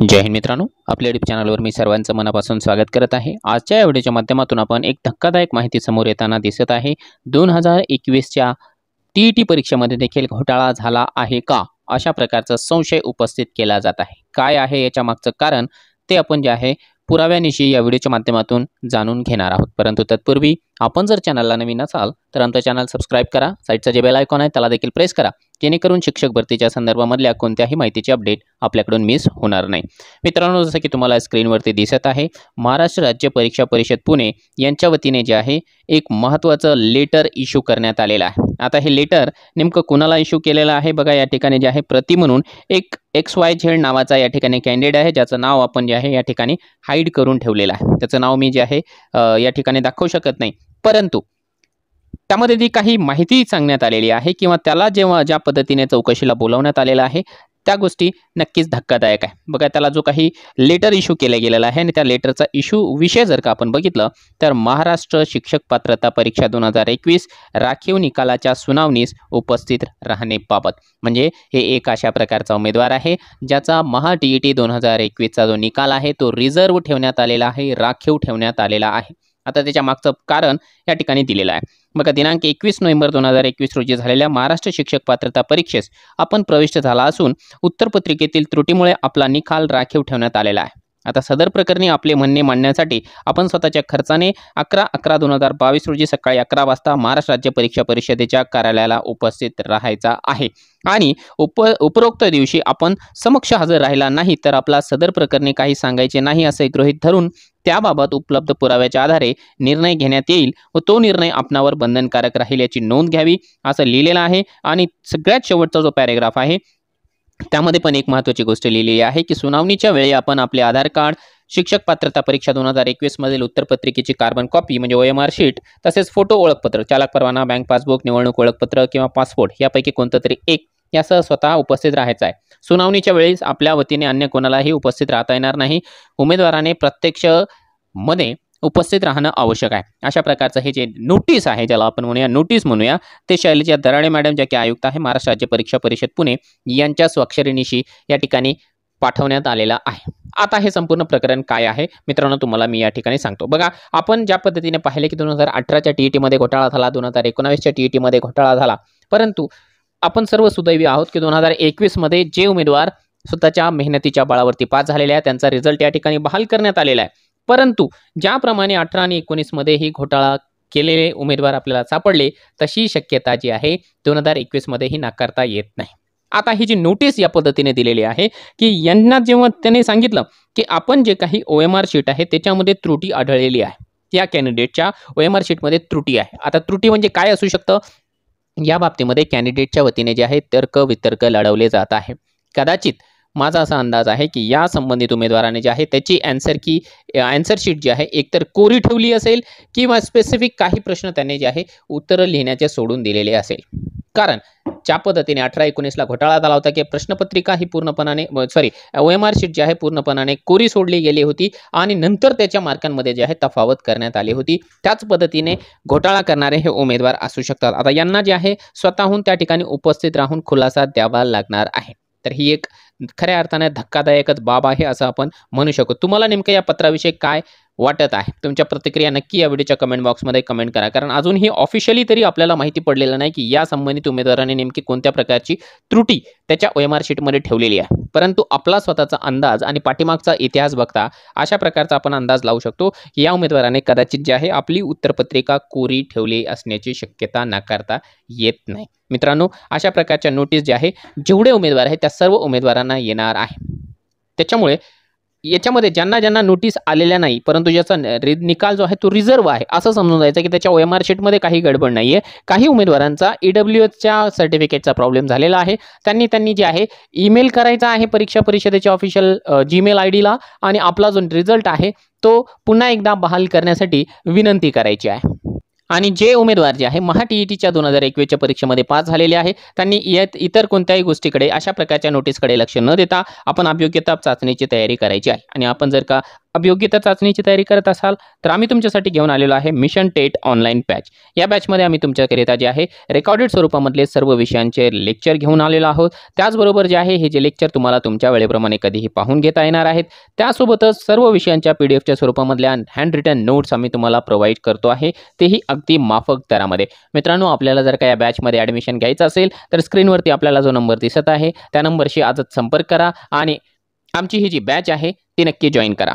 जय हिंद मित्रांनो. आपल्या युट्यूब चॅनलवर मी सर्वांचं मनापासून स्वागत करत आहे. आजच्या या व्हिडिओच्या माध्यमातून आपण एक धक्कादायक माहिती समोर येताना दिसत आहे. दोन हजार एकवीसच्या टी ई टी परीक्षेमध्ये देखील घोटाळा झाला आहे का? अशा प्रकारचा संशय उपस्थित केला जात आहे. काय आहे याच्या मागचं कारण? ते आपण जे आहे पुराव्यानिशी या व्हिडिओच्या माध्यमातून जाणून घेणार आहोत. परंतु तत्पूर्वी आपण जर चॅनलला नवीन असाल तर आमचं चॅनल सबस्क्राईब करा. साईडचा जे बेल आयकॉन आहे त्याला देखील प्रेस करा. जेणेकरून शिक्षक भरतीच्या संदर्भामधल्या कोणत्याही माहितीची अपडेट आपल्याकडून मिस होणार नाही. मित्रांनो जसं की तुम्हाला स्क्रीनवरती दिसत आहे महाराष्ट्र राज्य परीक्षा परिषद पुणे यांच्या वतीने जे आहे एक महत्त्वाचं लेटर इश्यू करण्यात आलेलं आहे. आता हे लेटर नेमकं कुणाला इश्यू केलेलं आहे? बघा या ठिकाणी जे आहे प्रति म्हणून एक एक्स वाय झेड नावाचा या ठिकाणी कॅन्डिडेट आहे ज्याचं नाव आपण जे आहे या ठिकाणी हाईड करून ठेवलेलं आहे. त्याचं नाव मी जे आहे या ठिकाणी दाखवू शकत नाही. परंतु त्यामध्ये जी काही माहिती सांगण्यात आलेली आहे किंवा त्याला जेव्हा ज्या पद्धतीने चौकशीला बोलवण्यात आलेलं आहे त्या गोष्टी नक्कीच धक्कादायक आहे. बघा त्याला जो काही लेटर इश्यू केला गेलेला आहे आणि त्या लेटरचा इश्यू विषय जर का आपण बघितलं तर महाराष्ट्र शिक्षक पात्रता परीक्षा दोन हजार एकवीस राखीव निकालाच्या सुनावणीस उपस्थित राहणेबाबत. म्हणजे हे एक अशा प्रकारचा उमेदवार आहे ज्याचा महा टी ई टी दोन हजार एकवीसचा जो निकाल आहे तो रिझर्व ठेवण्यात आलेला आहे राखीव ठेवण्यात आलेला आहे. आता त्याच्या मागचं कारण या ठिकाणी दिलेलं आहे. बघा दिनांक एकवीस नोव्हेंबर दोन हजार एकवीस रोजी झालेल्या महाराष्ट्र शिक्षक पात्रता परीक्षेस आपण प्रविष्ट झाला असून उत्तरपत्रिकेतील त्रुटीमुळे आपला निकाल राखीव ठेवण्यात आलेला आहे. आता सदर प्रकरणी आपले म्हणणे मांडण्यासाठी आपण स्वतःच्या खर्चाने अकरा अकरा दोन हजार बावीस रोजी सकाळी अकरा वाजता महाराष्ट्र राज्य परीक्षा परिषदेच्या कार्यालयाला उपस्थित राहायचा आहे. आणि उप उपरोक्त दिवशी आपण समक्ष हजर राहिला नाही तर आपला सदर प्रकरणी काही सांगायचे नाही असे गृहीत धरून त्याबाबत उपलब्ध पुराव्याच्या आधारे निर्णय घेण्यात येईल व तो निर्णय आपणावर बंधनकारक राहील याची नोंद घ्यावी असं लिहिलेलं आहे. आणि सगळ्यात शेवटचा जो पॅरेग्राफ आहे त्यामध्ये पण एक महत्त्वाची गोष्ट लिहिलेली आहे की सुनावणीच्या वेळी आपण आपले आधार कार्ड शिक्षक पात्रता परीक्षा दोन हजार एकवीसमधील उत्तरपत्रिकेची कार्बन कॉपी म्हणजे ओ एम आर शीट तसेच फोटो ओळखपत्र चालक परवाना बँक पासबुक निवडणूक ओळखपत्र किंवा पासपोर्ट यापैकी कोणतं तरी एक यासह स्वतः उपस्थित राहायचं आहे. सुनावणीच्या वेळेस आपल्या वतीने अन्य कोणालाही उपस्थित राहता येणार नाही. उमेदवाराने प्रत्यक्षमध्ये उपस्थित राहणं आवश्यक आहे. अशा प्रकारचं हे जे नोटीस आहे ज्याला आपण म्हणूया नोटीस म्हणूया ते शैलजा दराडे मॅडम ज्या की आयुक्त आहे महाराष्ट्र राज्य परीक्षा परिषद पुणे यांच्या स्वाक्षरीनिशी या ठिकाणी पाठवण्यात आलेला आहे. आता हे संपूर्ण प्रकरण काय आहे? मित्रांनो तुम्हाला मी या ठिकाणी सांगतो. बघा आपण ज्या पद्धतीने पाहिले की दोन हजार अठराच्या टी ई टीमध्ये घोटाळा झाला दोन हजार एकोणावीसच्या टी ई टीमध्ये घोटाळा झाला परंतु आपण सर्व सुदैवी आहोत की दोन हजार एकवीसमध्ये जे उमेदवार स्वतःच्या मेहनतीच्या बळावरती पास झालेले आहे त्यांचा रिझल्ट या ठिकाणी बहाल करण्यात आलेला आहे. परंतु ज्याप्रमाणे अठरा आणि एकोणीसमध्ये ही घोटाळा केलेले उमेदवार आपल्याला सापडले तशी शक्यता जी आहे दोन हजार एकवीसमध्येही नाकारता येत नाही. आता ही जी नोटीस या पद्धतीने दिलेली आहे की यांना जेव्हा त्याने सांगितलं की आपण जे काही ओ एम आर शीट आहे त्याच्यामध्ये त्रुटी आढळलेली आहे. या कॅन्डिडेटच्या ओ एम आर शीटमध्ये त्रुटी आहे. आता त्रुटी म्हणजे काय असू शकतं? या बाबतीमध्ये कॅन्डिडेटच्या वतीने जे आहे तर्क वितर्क लढवले जात आहे. कदाचित माझा असा अंदाज आहे की या संबंधित उमेदवाराने जे आहे त्याची ॲन्सर की ॲन्सर शीट जी आहे एकतर कोरी ठेवली असेल किंवा स्पेसिफिक काही प्रश्न त्याने जे आहे उत्तरं लिहिण्याचे सोडून दिलेले असेल. कारण ज्या पद्धतीने अठरा एकोणीसला घोटाळा झाला होता की प्रश्नपत्रिका ही पूर्णपणाने sorry O M R sheet जी आहे पूर्णपणाने कोरी सोडली गेली होती आणि नंतर त्याच्या मार्कांमध्ये जे आहे तफावत करण्यात आली होती. त्याच पद्धतीने घोटाळा करणारे हे उमेदवार असू शकतात. आता यांना जे आहे स्वतःहून त्या ठिकाणी उपस्थित राहून खुलासा द्यावा लागणार आहे. तर ही एक खऱ्या अर्थाने धक्कादायकच बाब आहे असं आपण म्हणू शकतो तुम्हाला नेमकं या पत्राविषयी काय वाटत आहे? तुमच्या प्रतिक्रिया नक्की या व्हिडिओच्या कमेंट बॉक्समध्ये कमेंट करा. कारण अजूनही ऑफिशियली तरी आपल्याला माहिती पडलेलं नाही की या संबंधित उमेदवाराने नेमकी कोणत्या प्रकारची त्रुटी त्याच्या ओ एम आर शीटमध्ये ठेवलेली आहे. परंतु आपला स्वतःचा अंदाज आणि पाठीमागचा इतिहास बघता अशा प्रकारचा आपण अंदाज लावू शकतो. की या उमेदवाराने कदाचित जे आहे आपली उत्तरपत्रिका कोरी ठेवली असण्याची शक्यता नाकारता येत नाही. मित्रांनो अशा प्रकारच्या नोटीस ज्या आहे जेवढे उमेदवार आहेत त्या सर्व उमेदवारांना येणार आहे. त्याच्यामुळे याच्यामध्ये ज्यांना ज्यांना नोटीस आलेल्या नाही परंतु ज्याचा रि- निकाल जो आहे तो रिझर्व आहे असं समजून जायचं की त्याच्या ओ एम आर शीटमध्ये काही गडबड नाही आहे काही उमेदवारांचा ई डब्ल्यू एचच्या सर्टिफिकेटचा प्रॉब्लेम झालेला आहे. त्यांनी त्यांनी जे आहे ईमेल करायचा आहे परीक्षा परिषदेच्या ऑफिशियल जीमेल आय डीला आणि आपला जो रिझल्ट आहे तो पुन्हा एकदा बहाल करण्यासाठी विनंती करायची आहे. आणि जे उमेदवार जे आहे महा टी ई टीच्या दोन हजार एकवीसच्या परीक्षेमध्ये पास झालेले आहे त्यांनी येत इतर कोणत्याही गोष्टीकडे अशा प्रकारच्या नोटीसकडे लक्ष न देता आपण अभियोग्यता चाचणीची तयारी करायची आहे. आणि आपण जर का अभियोग्यता चाचणीची तयारी करत असाल तर आम्ही तुमच्यासाठी घेऊन आलेलो आहे मिशन टेट ऑनलाईन बॅच या बॅचमध्ये आम्ही तुमच्याकरिता जे आहे रेकॉर्डेड स्वरूपामधले सर्व विषयांचे लेक्चर घेऊन आलेलो आहोत. त्याचबरोबर जे आहे हे जे लेक्चर तुम्हाला तुमच्या वेळेप्रमाणे कधीही पाहून घेता येणार आहेत. त्यासोबतच सर्व विषयांच्या पी डी एफच्या स्वरूपामधल्या हँड रिटन नोट्स आम्ही तुम्हाला प्रोव्हाइड करतो आहे. तेही अगदी माफक दरामध्ये. मित्रांनो आपल्याला जर का या बॅचमध्ये ॲडमिशन घ्यायचं असेल तर स्क्रीनवरती आपल्याला जो नंबर दिसत आहे त्या नंबरशी आजच संपर्क करा आणि आमची ही जी बॅच आहे ती नक्की जॉईन करा.